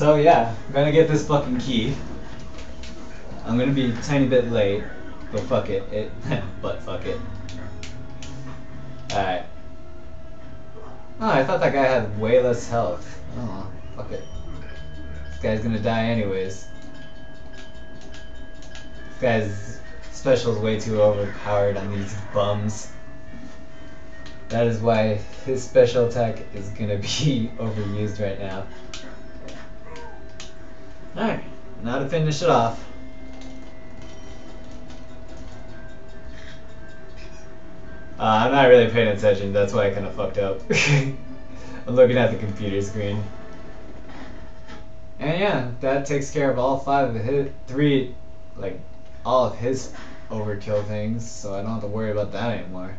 So yeah, I'm gonna get this fucking key. I'm gonna be a tiny bit late, but fuck it. It but fuck it. Alright. Oh, I thought that guy had way less health. Oh, fuck it. This guy's gonna die anyways. This guy's special is way too overpowered on these bums. That is why his special attack is gonna be overused right now. Alright, now to finish it off. Uh, I'm not really paying attention, that's why I kind of fucked up. I'm looking at the computer screen. And yeah, that takes care of all five of his, three, like, all of his overkill things, so I don't have to worry about that anymore.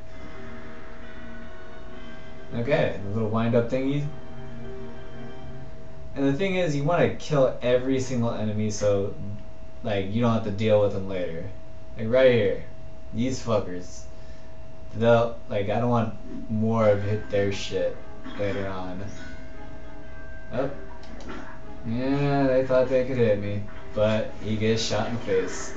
Okay, a little wind up thingy. And the thing is, you want to kill every single enemy so, like, you don't have to deal with them later. Like, right here. These fuckers. They'll, like, I don't want more of hit their shit later on. Oh. Yeah, they thought they could hit me. But he gets shot in the face.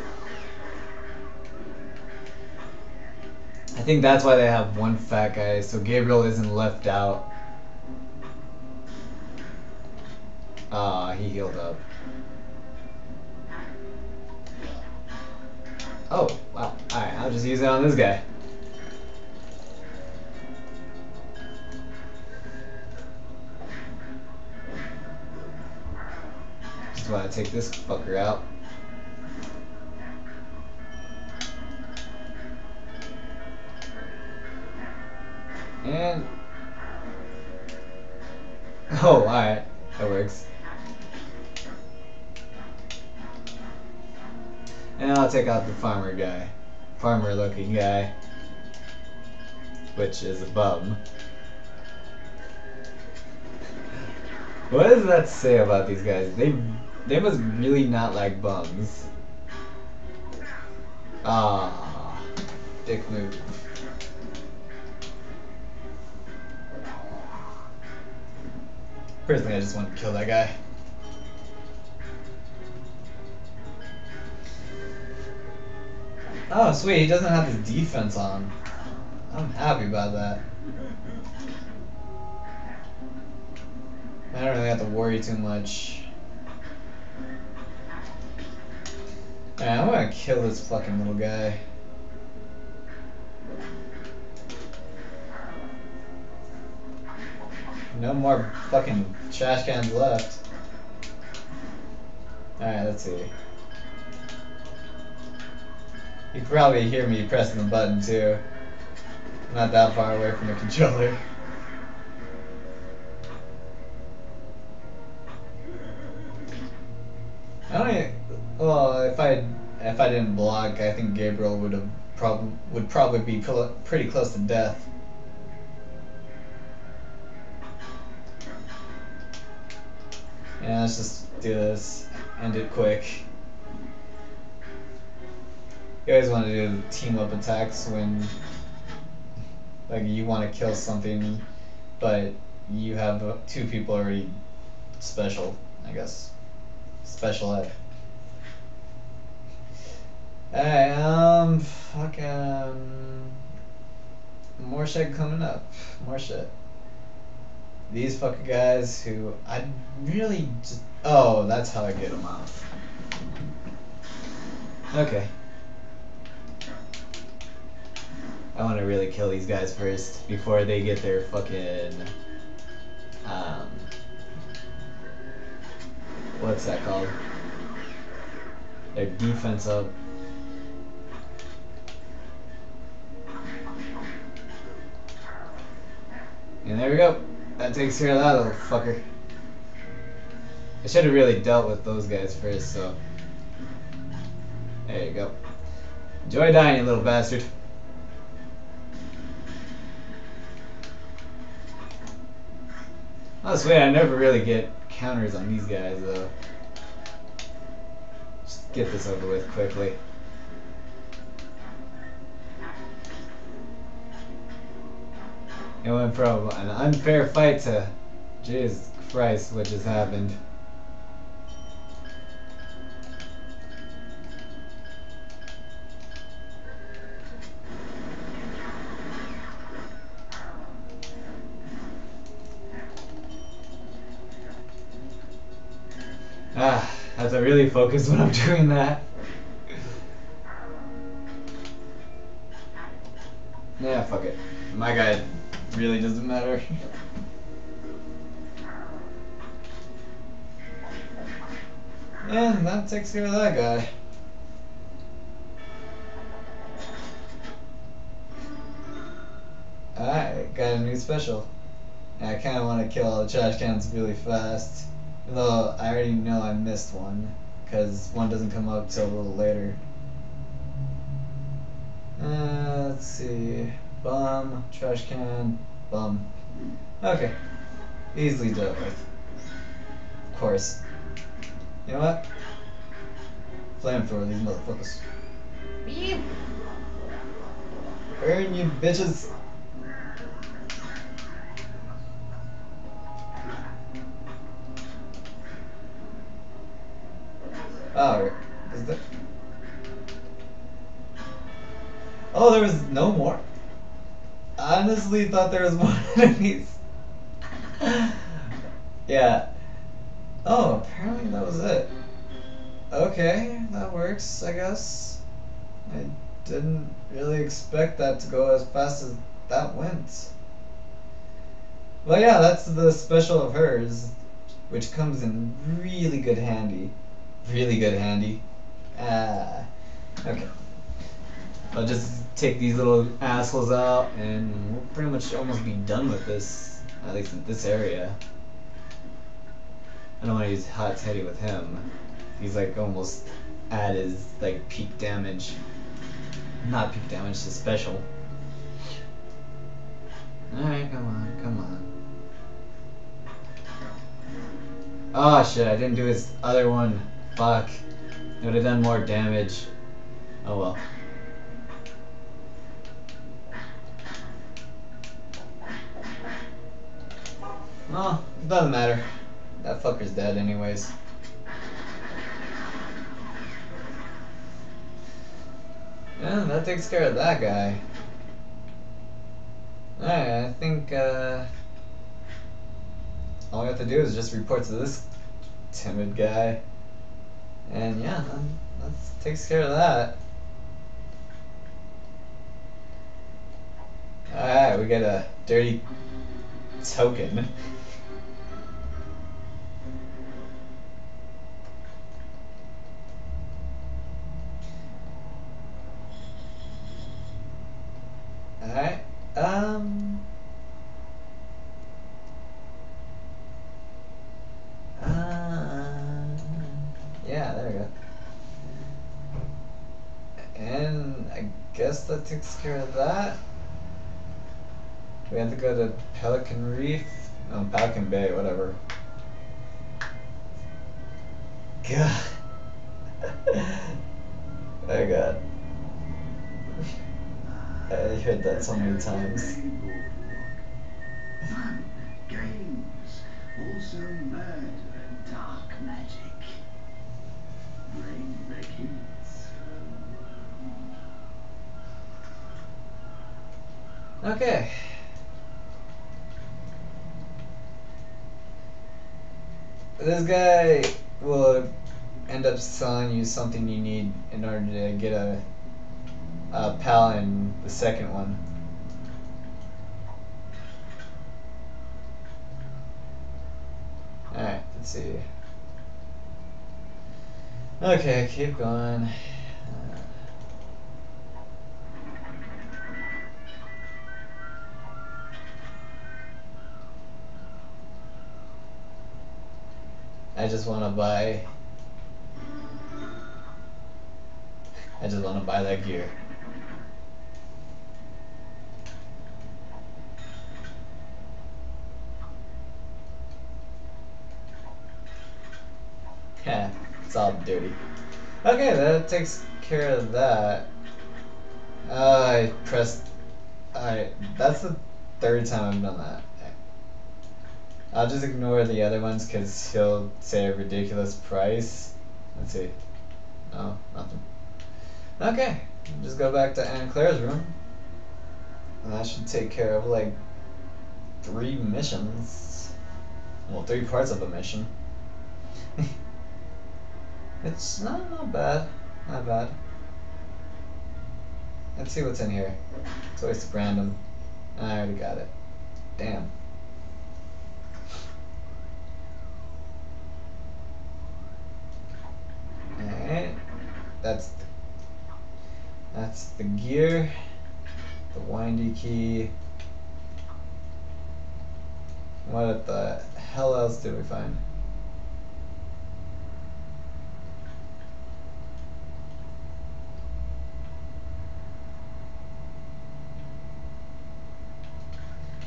I think that's why they have one fat guy, so Gabriel isn't left out. Ah, he healed up. Oh, wow. Alright, I'll just use it on this guy. Just want to take this fucker out. And... Oh, alright. That works. And I'll take out the farmer guy. Farmer looking guy. Which is a bum. What does that say about these guys? They they must really not like bums. Ah, dick move. Personally, I just want to kill that guy. Oh, sweet, he doesn't have his defense on. I'm happy about that. I don't really have to worry too much. Man, I'm gonna kill this fucking little guy. No more fucking trash cans left. Alright, let's see. You can probably hear me pressing the button too. I'm not that far away from the controller. I don't even, well, if I if I didn't block, I think Gabriel would have probably would probably be pretty close to death. Yeah, let's just do this. End it quick. You always want to do team up attacks when like you want to kill something, but you have two people already special, I guess. Special ed. Hey, um, fucking more shit coming up. More shit. These fucking guys who I really just, oh, that's how I get them off. Okay. I want to really kill these guys first before they get their fucking um what's that called? Their defense up. And there we go. That takes care of that little fucker. I should have really dealt with those guys first, so. There you go. Enjoy dying, you little bastard. Sweet, I never really get counters on these guys, though. Just get this over with quickly. It went from an unfair fight to, Jesus Christ, what just happened. Ah, I have to really focus when I'm doing that. Yeah, fuck it. My guy really doesn't matter. and that takes care of that guy. Alright, got a new special. I kind of want to kill all the trash cans really fast. Though I already know I missed one. Because one doesn't come out till a little later. Uh, let's see. Bum, trash can, bum. Okay. Easily dealt with. Of course. You know what? Flamethrower these motherfuckers. Burn you bitches! Oh, is that? Oh, there was no more. I honestly thought there was more enemies. yeah. Oh, apparently that was it. Okay, that works, I guess. I didn't really expect that to go as fast as that went. Well, yeah, that's the special of hers, which comes in really good handy really good handy. Ah, okay. I'll just take these little assholes out and we'll pretty much almost be done with this, at least in this area. I don't want to use Hot Teddy with him. He's like almost at his like peak damage. Not peak damage, just special. Alright, come on, come on. Oh shit, I didn't do his other one. Fuck. It would have done more damage. Oh well. Well, it doesn't matter. That fucker's dead anyways. Yeah, that takes care of that guy. Alright, I think uh, all we have to do is just report to this timid guy. And yeah, that takes care of that. Alright, we got a dirty token. Alright, um... Uh, yeah, there we go. And I that takes care of that. We have to go to Pelican Reef? No, Pelican Bay, whatever. God. oh god. I heard that so many times. Fun, games, also murder and dark magic. Okay. This guy will end up selling you something you need in order to get a, a pal in the second one. Alright, let's see. Okay, keep going. I just want to buy. I just want to buy that gear. Yeah, it's all dirty. Okay, that takes care of that. Uh, I pressed. I. That's the third time I've done that. I'll just ignore the other ones because he'll say a ridiculous price. Let's see. No, nothing. Okay, just go back to Anne Claire's room. And that should take care of like three missions. Well, three parts of a mission. It's not not bad. Not bad. Let's see what's in here. It's always random. I already got it. Damn. Alright. That's the, that's the gear. The windy key. What the hell else did we find?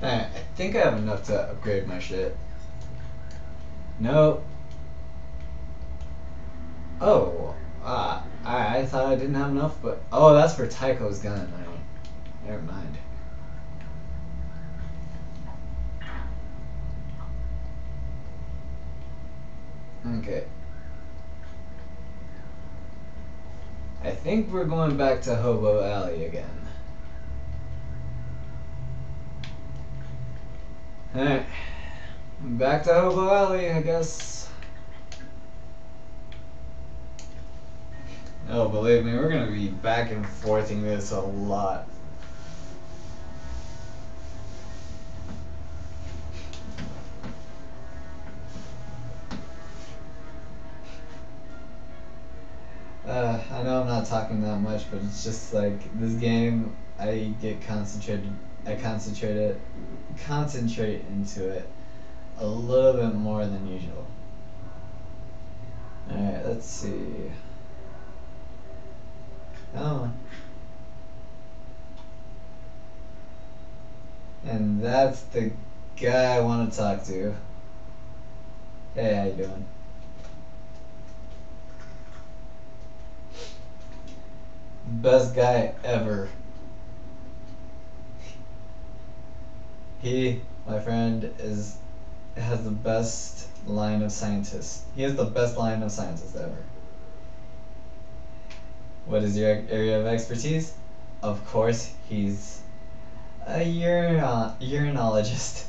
Alright, I think I have enough to upgrade my shit. No. Oh, uh, I, I thought I didn't have enough, but oh, that's for Tycho's gun. I, never mind. Okay. I think we're going back to Hobo Alley again. Alright. Back to Hobo Alley, I guess. Oh, believe me, we're gonna be back and forthing this a lot. Uh, I know I'm not talking that much, but it's just like this game. I get concentrated. I concentrate it, concentrate into it a little bit more than usual. All right, let's see. Oh. And that's the guy I want to talk to. Hey, how you doing? Best guy ever. He, my friend, is has the best line of scientists. He has the best line of scientists ever. What is your area of expertise? Of course, he's a urino- urinologist.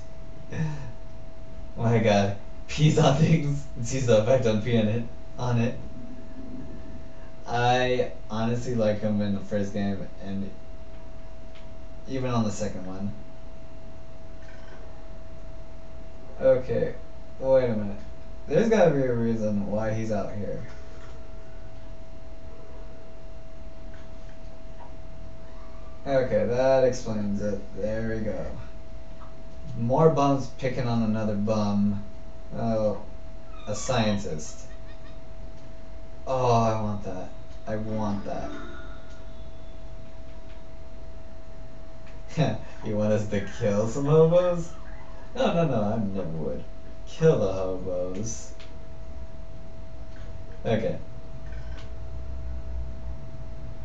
my god. Pees on things sees the effect on pee on it. On it. I honestly like him in the first game and even on the second one. Okay, wait a minute. There's gotta be a reason why he's out here. Okay, that explains it. There we go. More bums picking on another bum. Oh, a scientist. Oh, I want that. I want that. you want us to kill some hobos? No, no, no, I never would. Kill the hobos. Okay.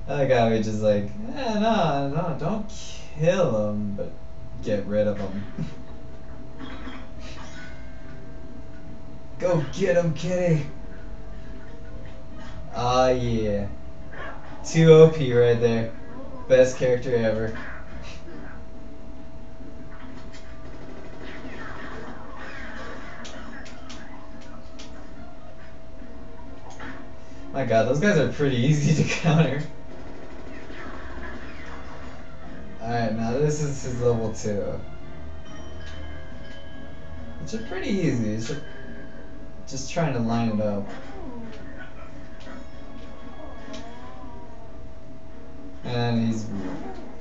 I got me just like, eh, no, no, don't kill them, but get rid of them. Go get him, kitty! Ah, yeah. 2 OP right there. Best character ever. My god, those guys are pretty easy to counter. This is his level 2. Which is pretty easy. It's just, just trying to line it up. And he's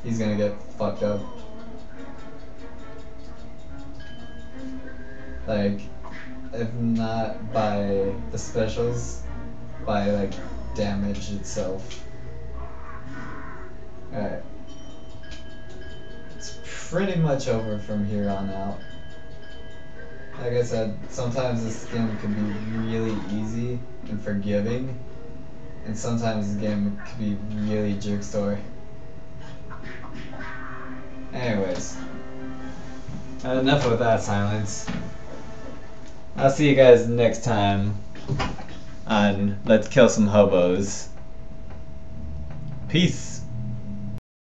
he's gonna get fucked up. Like, if not by the specials, by like damage itself. Alright. Pretty much over from here on out. Like I said, sometimes this game can be really easy and forgiving, and sometimes the game can be really jerk story. Anyways, enough with that silence. I'll see you guys next time on Let's Kill Some Hobos. Peace.